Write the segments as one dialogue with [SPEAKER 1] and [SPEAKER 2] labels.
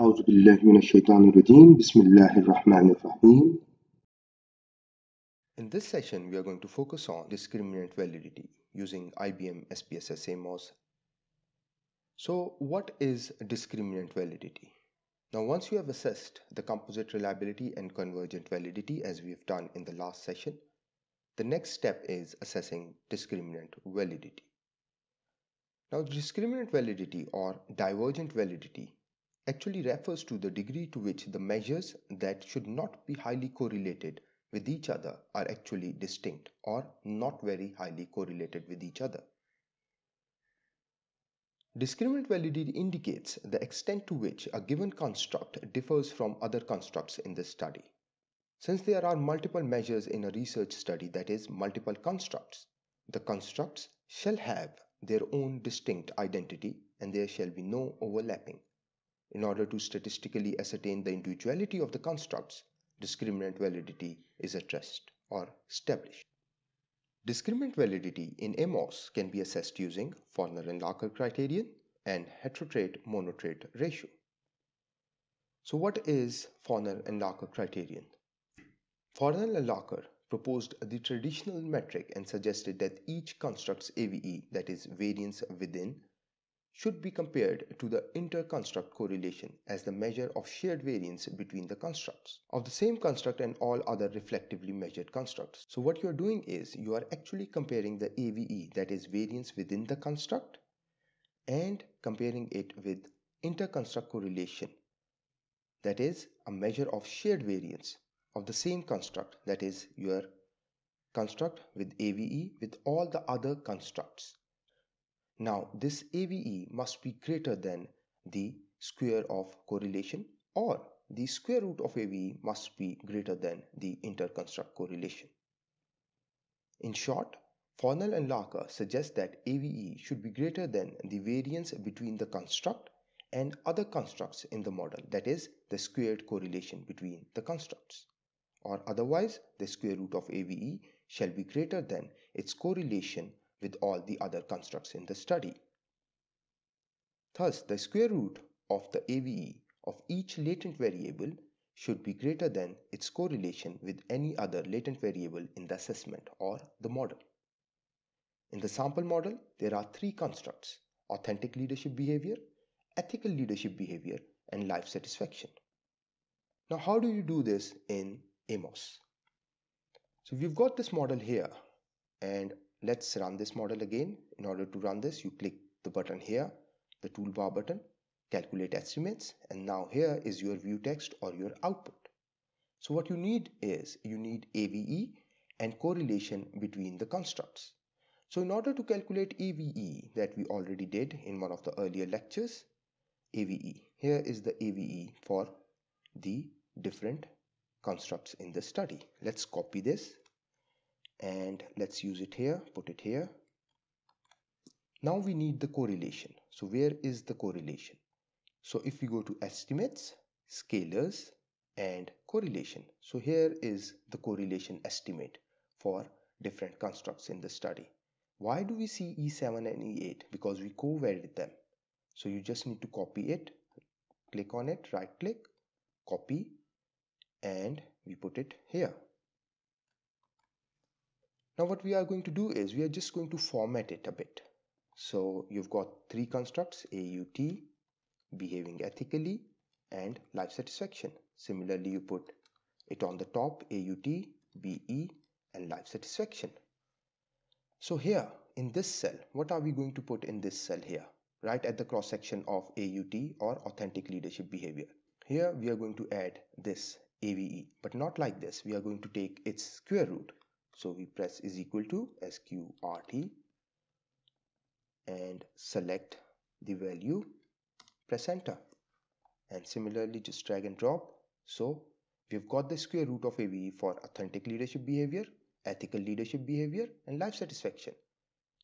[SPEAKER 1] أعوذ بالله من الشيطان الرجيم بسم الله الرحمن الرحيم
[SPEAKER 2] In this session, we are going to focus on discriminant validity using IBM SPSS AMOS. So what is discriminant validity? Now once you have assessed the composite reliability and convergent validity as we have done in the last session, the next step is assessing discriminant validity. Now discriminant validity or divergent validity actually refers to the degree to which the measures that should not be highly correlated with each other are actually distinct or not very highly correlated with each other. Discriminant validity indicates the extent to which a given construct differs from other constructs in the study. Since there are multiple measures in a research study that is multiple constructs, the constructs shall have their own distinct identity and there shall be no overlapping. In order to statistically ascertain the individuality of the constructs, discriminant validity is addressed or established. Discriminant validity in AMOS can be assessed using Fornell and Larcker criterion and heterotrait monotrait ratio. So what is Fornell and Larcker criterion? Fornell and Larcker proposed the traditional metric and suggested that each construct's AVE, that is variance within, should be compared to the inter-construct correlation as the measure of shared variance between the constructs of the same construct and all other reflectively measured constructs. So what you are doing is you are actually comparing the AVE that is variance within the construct and comparing it with inter-construct correlation that is a measure of shared variance of the same construct that is your construct with AVE with all the other constructs now this AVE must be greater than the square of correlation or the square root of AVE must be greater than the interconstruct correlation. In short, Fornell and Larcker suggest that AVE should be greater than the variance between the construct and other constructs in the model that is the squared correlation between the constructs or otherwise the square root of AVE shall be greater than its correlation with all the other constructs in the study. Thus, the square root of the AVE of each latent variable should be greater than its correlation with any other latent variable in the assessment or the model. In the sample model, there are three constructs, authentic leadership behavior, ethical leadership behavior, and life satisfaction. Now, how do you do this in AMOS? So we've got this model here and Let's run this model again. In order to run this, you click the button here, the toolbar button, calculate estimates, and now here is your view text or your output. So what you need is you need AVE and correlation between the constructs. So in order to calculate AVE that we already did in one of the earlier lectures, AVE, here is the AVE for the different constructs in the study. Let's copy this and let's use it here put it here. Now we need the correlation. So where is the correlation? So if we go to estimates scalars and correlation. So here is the correlation estimate for different constructs in the study. Why do we see e7 and e8 because we co-varied them. So you just need to copy it click on it right click copy and we put it here now what we are going to do is we are just going to format it a bit. So you've got three constructs AUT, behaving ethically and life satisfaction. Similarly, you put it on the top AUT, BE and life satisfaction. So here in this cell, what are we going to put in this cell here? Right at the cross section of AUT or authentic leadership behavior. Here we are going to add this AVE, but not like this. We are going to take its square root so we press is equal to sqrt and select the value, press enter. And similarly just drag and drop. So we've got the square root of AVE for authentic leadership behavior, ethical leadership behavior, and life satisfaction.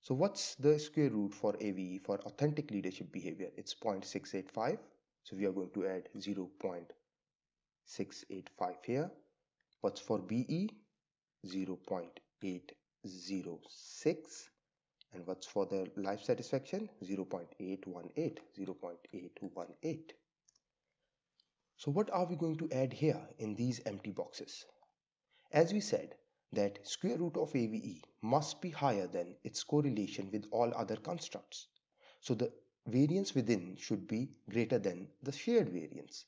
[SPEAKER 2] So what's the square root for AVE for authentic leadership behavior? It's 0.685. So we are going to add 0.685 here. What's for BE? 0.806 and what's for the life satisfaction 0.818 0.818 So what are we going to add here in these empty boxes? As we said that square root of AVE must be higher than its correlation with all other constructs. So the variance within should be greater than the shared variance.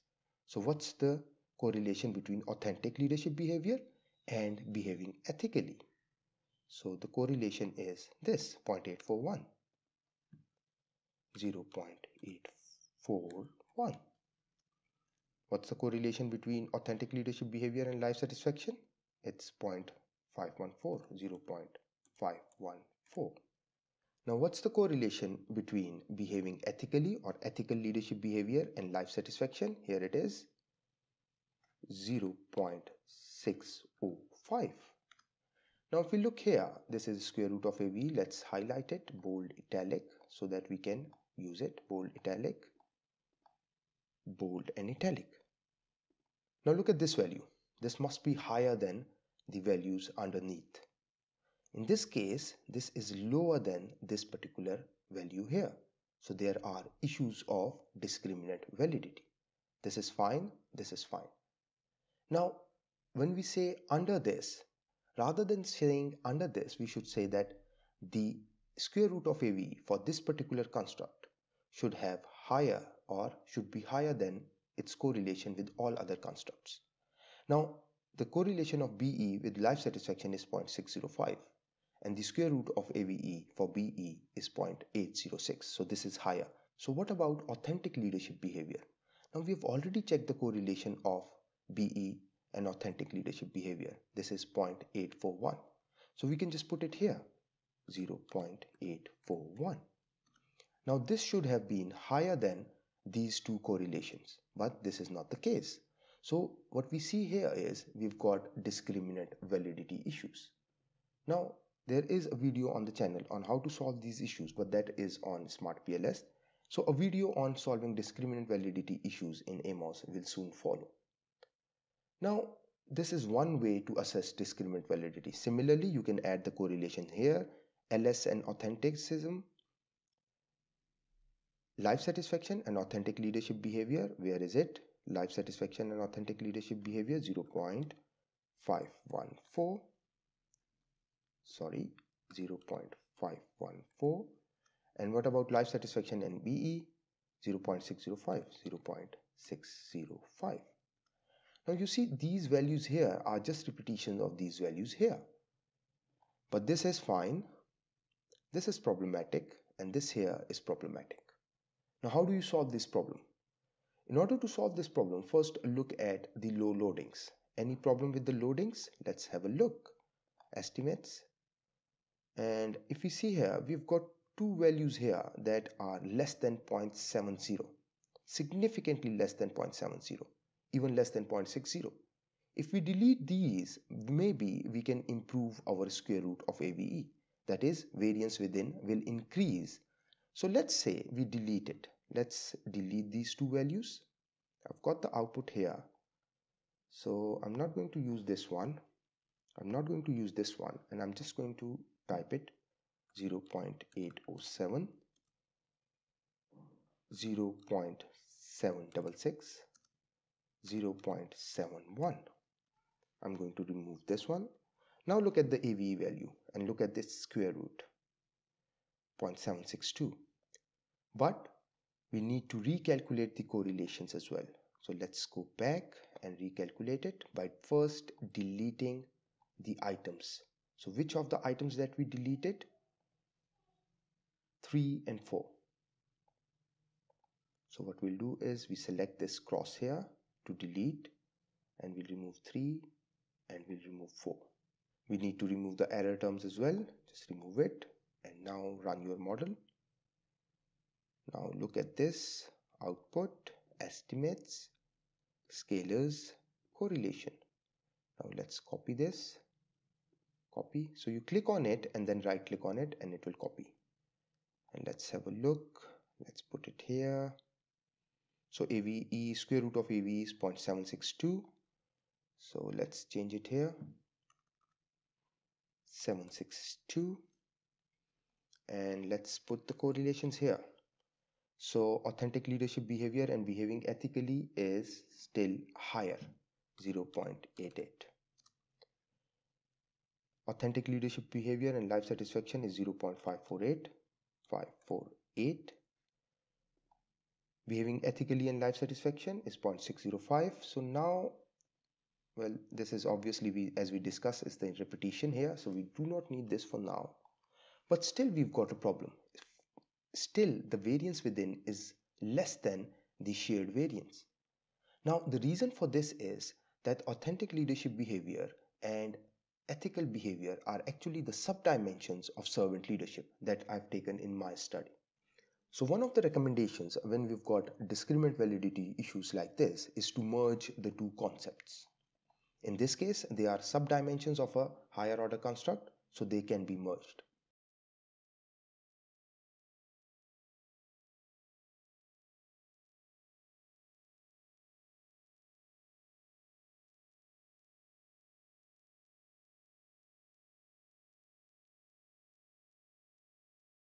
[SPEAKER 2] So what's the correlation between authentic leadership behavior and behaving ethically? So the correlation is this 0.841. 0.841. What's the correlation between authentic leadership behavior and life satisfaction? It's 0.514, 0.514. Now, what's the correlation between behaving ethically or ethical leadership behavior and life satisfaction? Here it is 0.605. Now, if we look here, this is square root of AV. Let's highlight it, bold italic, so that we can use it, bold italic, bold and italic. Now look at this value. This must be higher than the values underneath. In this case, this is lower than this particular value here. So there are issues of discriminant validity. This is fine, this is fine. Now, when we say under this, rather than saying under this, we should say that the square root of AV for this particular construct should have higher or should be higher than its correlation with all other constructs. Now, the correlation of BE with life satisfaction is 0.605 and the square root of AVE for BE is 0.806. So this is higher. So what about authentic leadership behavior? Now we have already checked the correlation of BE and authentic leadership behavior. This is 0.841. So we can just put it here 0.841. Now this should have been higher than these two correlations, but this is not the case. So what we see here is we've got discriminant validity issues. Now there is a video on the channel on how to solve these issues, but that is on Smart PLS. So a video on solving discriminant validity issues in AMOS will soon follow. Now this is one way to assess discriminant validity. Similarly, you can add the correlation here, LS and authenticism life satisfaction and authentic leadership behavior. Where is it? Life satisfaction and authentic leadership behavior 0.514 sorry 0.514 and what about life satisfaction and BE 0.605 0.605 now you see these values here are just repetitions of these values here but this is fine this is problematic and this here is problematic now, how do you solve this problem? In order to solve this problem, first look at the low loadings. Any problem with the loadings? Let's have a look. Estimates. And if we see here, we've got two values here that are less than 0.70, significantly less than 0.70, even less than 0.60. If we delete these, maybe we can improve our square root of AVE. That is, variance within will increase so let's say we delete it. Let's delete these two values. I've got the output here. So I'm not going to use this one. I'm not going to use this one and I'm just going to type it 0 0.807 0 0.766 0 0.71 I'm going to remove this one. Now look at the AVE value and look at this square root 0.762 but we need to recalculate the correlations as well. So let's go back and recalculate it by first deleting the items. So which of the items that we deleted? 3 and 4 so what we'll do is we select this cross here to delete and we'll remove 3 and we'll remove 4 we need to remove the error terms as well just remove it and now run your model now look at this output, estimates, scalars, correlation. Now let's copy this, copy. So you click on it and then right click on it and it will copy. And let's have a look. Let's put it here. So AVE square root of AVE is 0.762. So let's change it here. 762 and let's put the correlations here So authentic leadership behavior and behaving ethically is still higher, 0.88. Authentic leadership behavior and life satisfaction is 0.548, 548. Behaving ethically and life satisfaction is 0.605. So now, well, this is obviously, we, as we discussed, is the repetition here. So we do not need this for now. But still we've got a problem still the variance within is less than the shared variance. Now, the reason for this is that authentic leadership behavior and ethical behavior are actually the subdimensions of servant leadership that I've taken in my study. So one of the recommendations when we've got discriminant validity issues like this is to merge the two concepts. In this case, they are subdimensions of a higher order construct, so they can be merged.